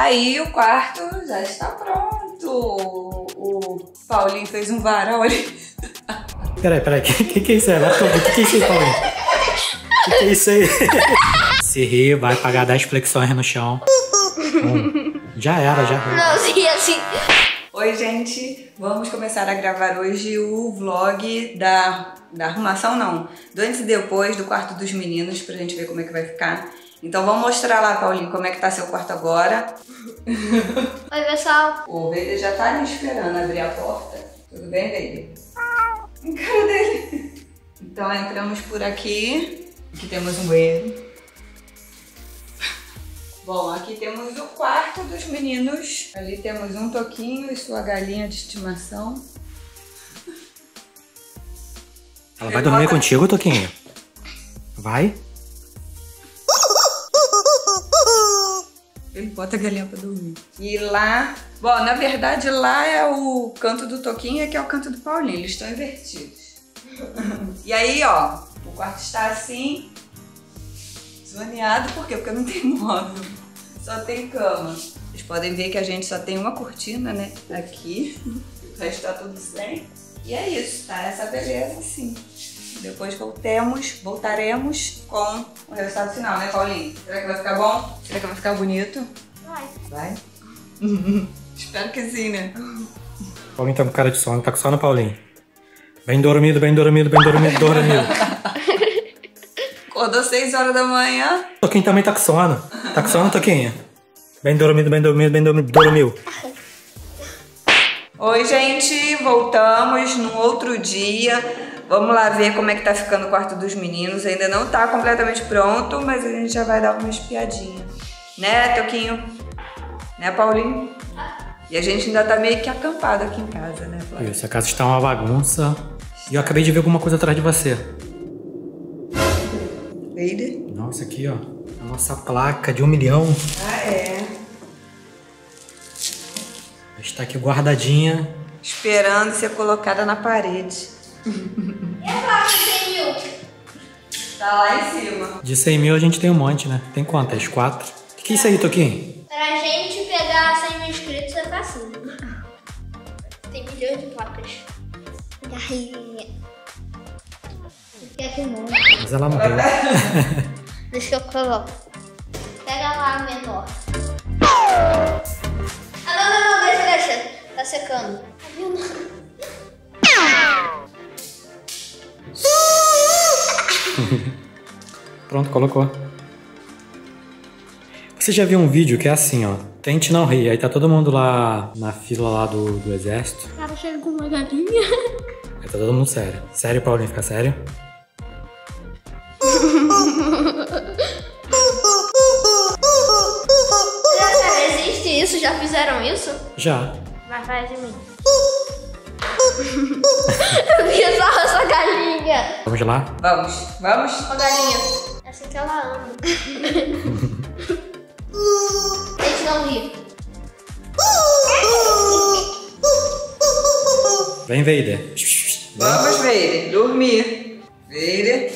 Aí o quarto já está pronto. O Paulinho fez um varal ali. Peraí, peraí, o que, que, que é isso aí? O que, que é isso aí, Paulinho? O que, que é isso aí? Se rir, vai pagar 10 flexões no chão. Um. Já era, já era. Não, sim, assim. Oi, gente. Vamos começar a gravar hoje o vlog da, da arrumação, não. Do antes e depois do quarto dos meninos, pra gente ver como é que vai ficar. Então vamos mostrar lá, Paulinho, como é que tá seu quarto agora. Oi, pessoal. O Vader já tá me esperando abrir a porta. Tudo bem, Vader? O cara dele. Então entramos por aqui. Aqui temos um banheiro. Bom, aqui temos o quarto dos meninos. Ali temos um toquinho e sua galinha de estimação. Ela vai dormir contigo, Toquinho? Vai? Ele bota a galinha pra dormir. E lá... Bom, na verdade lá é o canto do Toquinho e aqui é o canto do Paulinho. Eles estão invertidos. e aí, ó, o quarto está assim, zoneado. Por quê? Porque não tem móvel. Só tem cama. Vocês podem ver que a gente só tem uma cortina, né? Aqui. O resto tá tudo sem. E é isso, tá? Essa beleza, assim. Depois voltemos, voltaremos com o resultado final, né, Paulinho? Será que vai ficar bom? Será que vai ficar bonito? Vai. Vai? Espero que sim, né? Paulinho tá com cara de sono, tá com sono, Paulinho? Bem dormido, bem dormido, bem dormido, dormido. Acordou 6 horas da manhã. Toquinho também tá com sono. Tá com sono, Toquinho? Bem dormido, bem dormido, bem dormido, dormiu. Oi, gente, voltamos num outro dia. Vamos lá ver como é que tá ficando o quarto dos meninos. Ainda não tá completamente pronto, mas a gente já vai dar uma espiadinha. Né, Toquinho? Né, Paulinho? E a gente ainda tá meio que acampado aqui em casa, né, Flávio? Isso, a casa está uma bagunça. E eu acabei de ver alguma coisa atrás de você. Vader? Nossa, aqui, ó. A nossa placa de um milhão. Ah, é. Está aqui guardadinha. Esperando ser colocada na parede. E a placa de 100 mil? Tá lá em cima. De 100 mil a gente tem um monte, né? Tem quantas? Quatro? O que, que é isso aí, Toquinho? Pra gente pegar 100 mil inscritos é fácil. Tem milhões de placas. Aqui não. Mas ela morreu. Deixa que eu coloco. Pega lá a menor. Ah, não, não, não, deixa, deixa. Tá secando. Tá vendo? Pronto, colocou. Você já viu um vídeo que é assim, ó. Tente não rir. Aí tá todo mundo lá na fila lá do, do exército. O cara chega com uma galinha. Aí tá todo mundo sério. Sério, Paulinho? Fica sério? Existe isso? Já fizeram isso? Já. Mas faz em mim. Eu vi essa, essa galinha. Vamos lá? Vamos, vamos? Ó, galinha. É assim que ela anda. Tente não rir. Vem, Vader. Vamos, Vader. Dormir. Vader.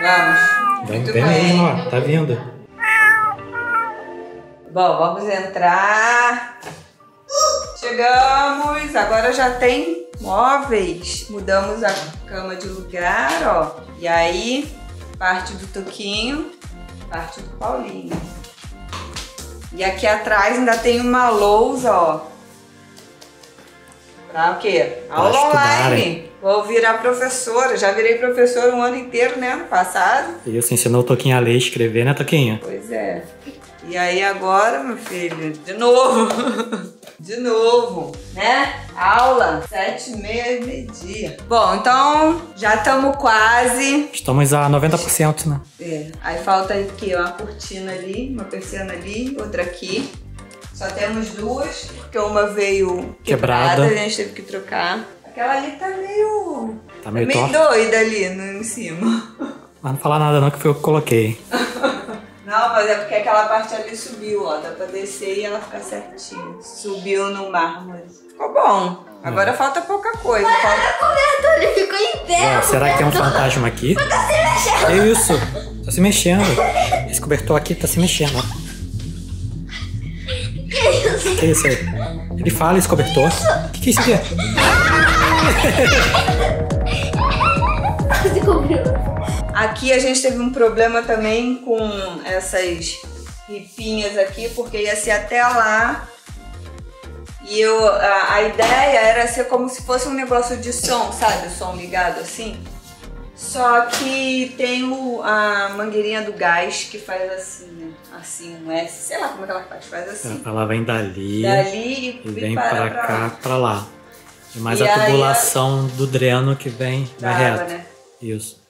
Vamos. Vem, Muito vem bem. mesmo, ó. Tá vindo. Bom, vamos entrar. Chegamos. Agora já tem móveis. Mudamos a cama de lugar, ó. E aí, parte do Toquinho, parte do Paulinho. E aqui atrás ainda tem uma lousa, ó. Pra o quê? Aula online. Vou virar professora. Já virei professora um ano inteiro, né? Ano passado. Isso, ensinou o Toquinho a ler e escrever, né, Toquinho? Pois é. E aí agora, meu filho, de novo. De novo, né? Aula, sete e meia, meio-dia. Bom, então já estamos quase. Estamos a 90%, né? É, aí falta aqui uma cortina ali, uma persiana ali, outra aqui. Só temos duas, porque uma veio quebrada, Quebrada. a gente teve que trocar. Aquela ali tá meio. Tá meio meio torta. doida ali no, em cima. Mas não falar nada não, que foi eu que coloquei. Não, mas é porque aquela parte ali subiu, ó. Dá pra descer e ela ficar certinha. Subiu no mármore. Ficou bom. Agora É. falta pouca coisa. Falta... O cobertor ele ficou em pé. Ó, será que tem um fantasma aqui? Que isso? Tá se mexendo. Esse cobertor aqui tá se mexendo, ó. que, que é isso aí? Ele fala esse cobertor. O que, que é isso aqui? Você cobriu. Aqui a gente teve um problema também com essas ripinhas aqui, porque ia ser até lá. E eu, a, a ideia era ser como se fosse um negócio de som, sabe? O som ligado assim. Só que tem o, a mangueirinha do gás que faz assim, né? Assim, um S, sei lá como é que ela faz, faz assim. Ela vem dali, Dali e e vem para pra cá, pra lá. E mais E a tubulação do dreno que vem água, reto. né? Isso.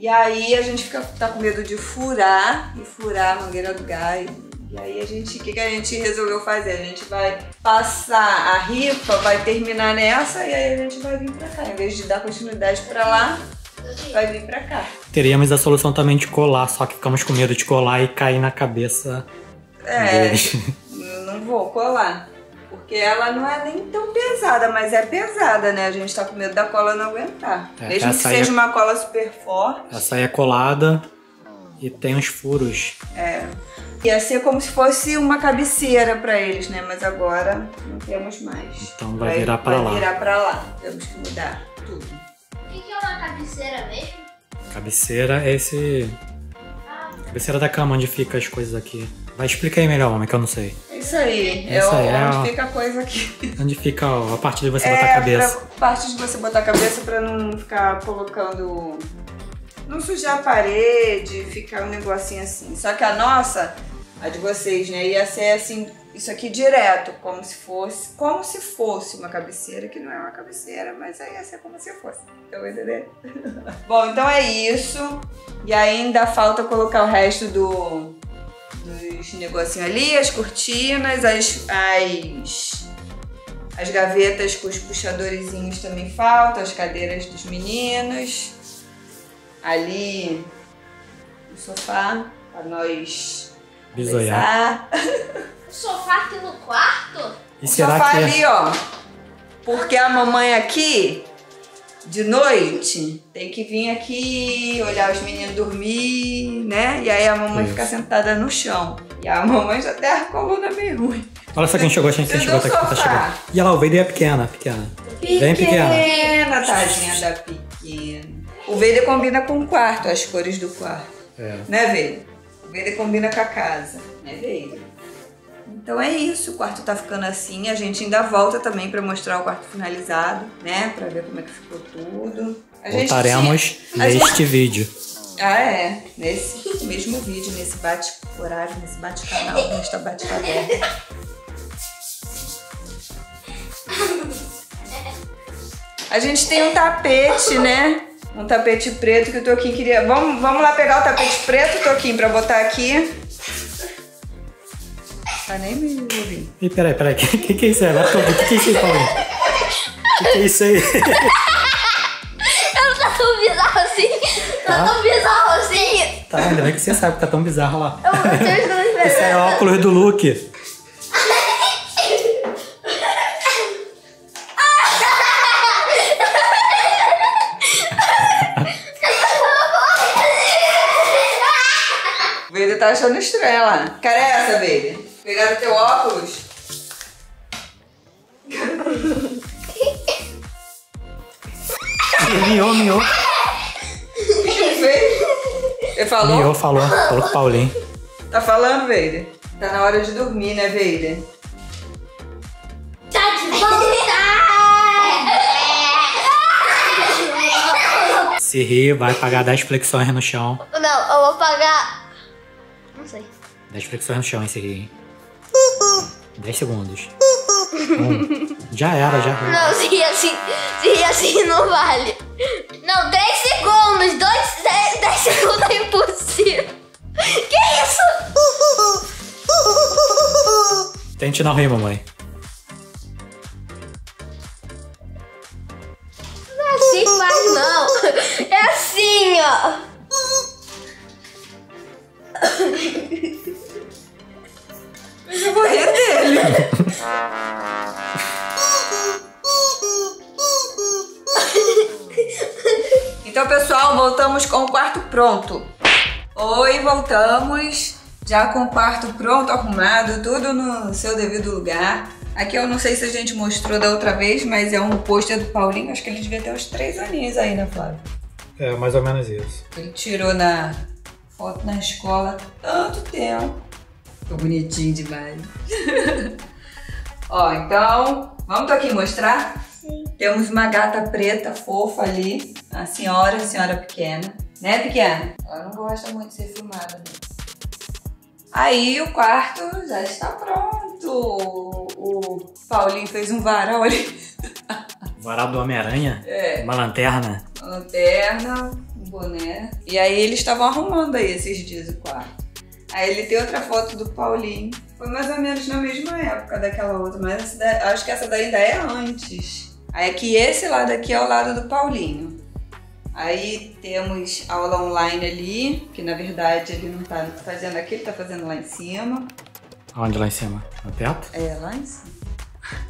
E aí a gente fica, tá com medo de furar e furar a mangueira do gás. E aí a gente, o que, que a gente resolveu fazer? A gente vai passar a ripa, vai terminar nessa e aí a gente vai vir pra cá. Em vez de dar continuidade pra lá, vai vir pra cá. Teríamos a solução também de colar, só que ficamos com medo de colar e cair na cabeça É, deles. não vou colar. Porque ela não é nem tão pesada, mas é pesada, né? A gente tá com medo da cola não aguentar. É, Mesmo que seja é- uma cola super forte. Essa aí é colada e tem uns furos. É. Ia ser como se fosse uma cabeceira pra eles, né? Mas agora não temos mais. Então vai virar pra vai lá. virar pra lá. Temos que mudar tudo. O que que é uma cabeceira mesmo? Cabeceira é esse. Ah, Cabeceira da cama, onde fica as coisas aqui. Vai explicar aí melhor, homem, que eu não sei. É isso aí. É Isso aí, é onde ó. fica a coisa aqui. Onde fica ó, a parte de você botar é, a cabeça. pra parte de você botar a cabeça pra não ficar colocando. Não sujar a parede, ficar um negocinho assim. Só que a nossa, a de vocês, né, ia ser assim, isso aqui direto, como se fosse, como se fosse uma cabeceira, que não é uma cabeceira, mas aí ia ser como se fosse. Então, entendeu? Bom, então é isso. E ainda falta colocar o resto do dos negocinhos ali, as cortinas, as, as as gavetas com os puxadorzinhos também faltam, as cadeiras dos meninos. Ali o sofá para nós Bisoiar. sofá aqui no quarto? E O será sofá que é- ali, ó. Porque a mamãe aqui, de noite, tem que vir aqui olhar os meninos dormir, né? E aí a mamãe Isso. fica sentada no chão. E a mamãe já tem a coluna meio ruim. Olha só quem chegou, quem quem Eu chegou, tá, aqui, tá chegando. E olha lá, o Vader é pequena, pequena. Bem pequena. Pequena, tadinha da pequena. O verde combina com o quarto, as cores do quarto. É. Né, Verde? O verde combina com a casa, né, Verde? Então é isso, o quarto tá ficando assim. A gente ainda volta também pra mostrar o quarto finalizado, né? Pra ver como é que ficou tudo. A gente Voltaremos tinha- a neste vídeo. Ah, é. Nesse mesmo vídeo, nesse bate-horário, nesse bate-canal, nesta bate-caverna. A gente tem um tapete, né? Um tapete preto que o Toquinho queria. Vamos, vamos lá pegar o tapete preto, Toquinho, pra botar aqui. Tá nem me ouvindo. Ih, peraí, peraí, o que, que, que é isso aí? Agora que eu vi, o que, que é isso aí, Paulinho? O que, que é isso aí? Ela tá tão bizarro assim. Tá Tá. tão bizarro assim. Tá, ainda bem que você sabe que tá tão bizarro lá. Eu, os dois Esse é o óculos do Luke. Tá achando estranho lá. Cara é essa, Verde? Pegaram teu óculos? Ele miou, miou. O que ele fez? Ele falou? Miou, falou. Falou com o Paulinho. Tá falando, Veida? Tá na hora de dormir, né, Veida? Tá de volta! Se rir, vai pagar 10 flexões no chão. Não, eu vou pagar. Não sei. 10 flexões no chão, hein, se rir. hein? 10 segundos. Um. Já era, já. Não, se rir assim, se rir assim não vale. Não, 10 segundos, 2, 10, 10 segundos é impossível. Que isso? Tente não rir, mamãe. Não é assim que faz, não. É assim, ó. Então, pessoal, voltamos com o quarto pronto. Oi, voltamos. Já com o quarto pronto, arrumado, tudo no seu devido lugar. Aqui eu não sei se a gente mostrou da outra vez, mas é um pôster do Paulinho. Acho que ele devia ter uns três aninhos aí, né, Flávio? É, mais ou menos isso. Ele tirou na foto na escola há tanto tempo. Ficou bonitinho demais. Ó, então, vamos aqui mostrar? Sim. Temos uma gata preta fofa ali, a senhora, a senhora pequena. Né, pequena? Ela não gosta muito de ser filmada, né? Aí o quarto já está pronto. O Paulinho fez um varal ali. Varal do Homem-Aranha? É. Uma lanterna? Uma lanterna, um boné. E aí eles estavam arrumando aí esses dias o quarto. Aí ele tem outra foto do Paulinho. Foi mais ou menos na mesma época daquela outra, mas daí- acho que essa daí ainda é antes. Aí aqui esse lado aqui é o lado do Paulinho. Aí temos aula online ali, que na verdade ele não tá fazendo aqui, ele tá fazendo lá em cima. Onde lá em cima? No teto? É, lá em cima.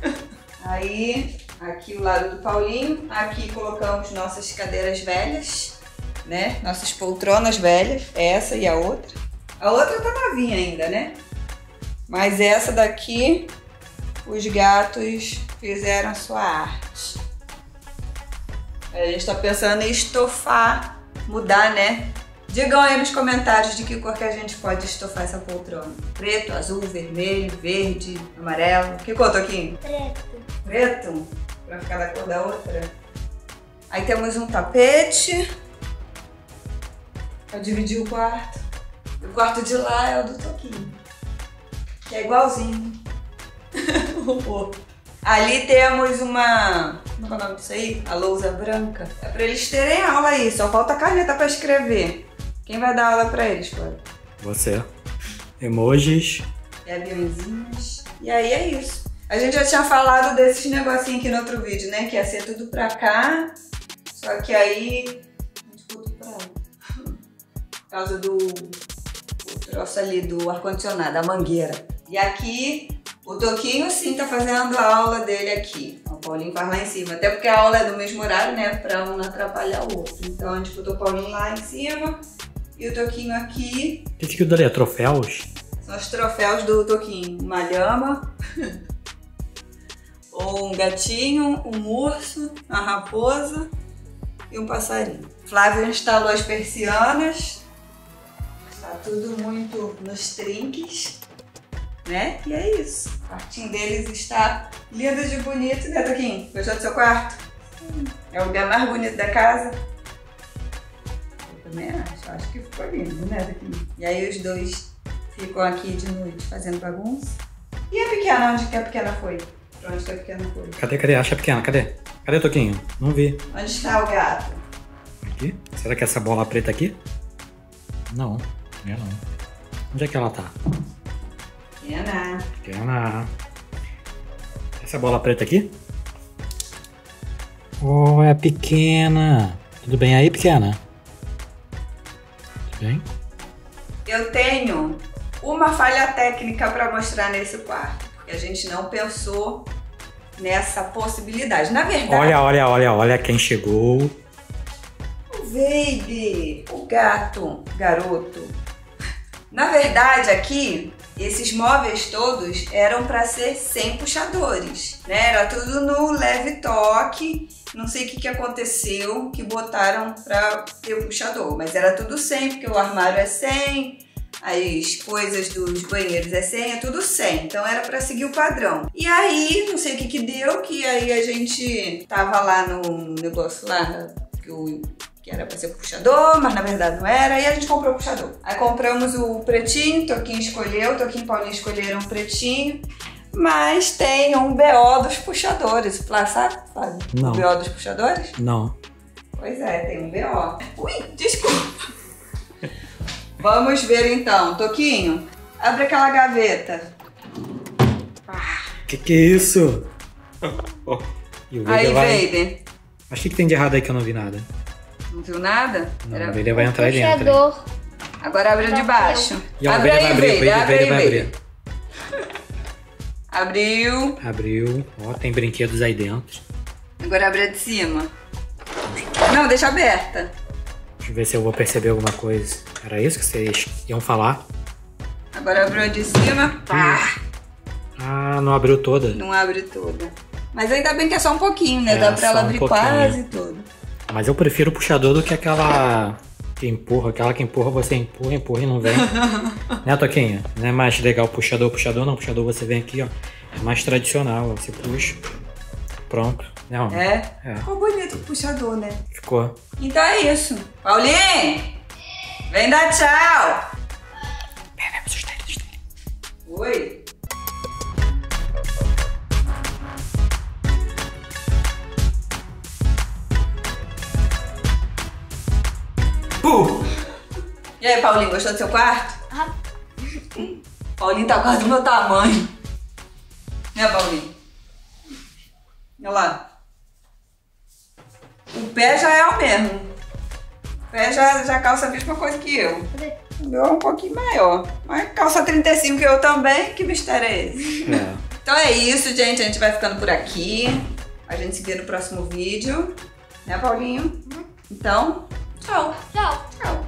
Aí, aqui o lado do Paulinho. Aqui colocamos nossas cadeiras velhas, né? Nossas poltronas velhas. Essa e a outra. A outra tá novinha ainda, né? Mas essa daqui, os gatos fizeram a sua arte. A gente tá pensando em estofar, mudar, né? Digam aí nos comentários de que cor que a gente pode estofar essa poltrona. Preto, azul, vermelho, verde, amarelo. Que cor, Toquinho? Preto. Preto? Pra ficar da cor da outra. Aí temos um tapete. Pra dividir o quarto. O quarto de lá é o do Toquinho. Que é igualzinho. O outro. Ali temos uma. Como é o nome disso aí? A lousa branca. É pra eles terem aula aí, só falta caneta pra escrever. Quem vai dar aula pra eles, Flávio? Você. Emojis. e aviãozinhos. E aí é isso. A gente já tinha falado desses negocinhos aqui no outro vídeo, né? Que ia ser tudo pra cá. Só que aí. Gente botou pra lá. Por causa do. O troço ali do ar-condicionado, a mangueira. E aqui, o Toquinho sim tá fazendo a aula dele aqui. O Paulinho faz lá em cima. Até porque a aula é do mesmo horário, né? Pra um não atrapalhar o outro. Então a gente botou o Paulinho lá em cima e o Toquinho aqui. O que que dali é? Troféus? São os troféus do Toquinho. Uma lhama, um gatinho, um urso, uma raposa e um passarinho. Flávio instalou as persianas. Está tudo muito nos trinques, né? E é isso. O quartinho deles está lindo de bonito, né, Toquinho? Gostou do seu quarto? É o lugar mais bonito da casa. Eu também acho. Acho que ficou lindo, né, Toquinho? E aí os dois ficam aqui de noite fazendo bagunça. E a pequena? Onde que a pequena foi? Pra onde que a pequena foi? Cadê, cadê? Acha pequena, cadê? Cadê, Toquinho? Não vi. Onde está o gato? Aqui? Será que é essa bola preta aqui? Não, não é não. Onde é que ela tá? Pequena. Essa bola preta aqui? Oh, é pequena. Tudo bem aí, pequena? Tudo bem? Eu tenho uma falha técnica para mostrar nesse quarto, porque a gente não pensou nessa possibilidade. Na verdade, Olha, olha, olha, olha quem chegou. o Baby, o gato, garoto. Na verdade, aqui, esses móveis todos eram para ser sem puxadores, né? Era tudo no leve toque. Não sei o que, que aconteceu que botaram para ter o puxador, mas era tudo sem, porque o armário é sem, as coisas dos banheiros é sem, é tudo sem. Então era para seguir o padrão. E aí, não sei o que que deu, que aí a gente tava lá no negócio lá que o que era pra ser puxador, mas na verdade não era, e a gente comprou o puxador. Aí compramos o pretinho, Toquinho escolheu, Toquinho e Paulinho escolheram o pretinho, mas tem um BO dos puxadores. Lá, sabe, Flávio? Não. O BO dos puxadores? Não. Pois é, tem um BO. Ui, desculpa. Vamos ver então. Toquinho, abre aquela gaveta. Que que é isso? E o Aí, vai... Vader. O que, que tem de errado aí que eu não vi nada? Não viu nada? Não, Era- o Vader vai entrar aí dentro. hein? Agora abre o de baixo. E o abre Vader aí, vai abrir, aí, Vader vai abrir. Abriu. Abriu. Ó, tem brinquedos aí dentro. Agora abre a de cima. Não, deixa aberta. Deixa eu ver se eu vou perceber alguma coisa. Era isso que vocês iam falar? Agora abriu a de cima. Pá! Ah, não abriu toda. Não abre toda. Mas ainda bem que é só um pouquinho, né? É, Dá pra ela um abrir pouquinho. quase toda. Mas eu prefiro o puxador do que aquela que empurra. Aquela que empurra, você empurra, empurra e não vem. né, Toquinha? Não é mais legal puxador, puxador, não. Puxador você vem aqui, ó. É mais tradicional. Você puxa. Pronto. Não, É? É. Ficou bonito o puxador, né? ficou. Então é isso. Paulinho! Vem dar tchau! Vem. Oi! E aí, Paulinho, gostou do seu quarto? Ah, Paulinho tá quase do meu tamanho. Né, Paulinho? Olha lá. O pé já é o mesmo. O pé já, já calça a mesma coisa que eu. cadê? O meu é um pouquinho maior. Mas calça 35 que eu também. Que mistério é esse? É. Então é isso, gente. A gente vai ficando por aqui. A gente se vê no próximo vídeo. Né, Paulinho? Então, tchau. Tchau.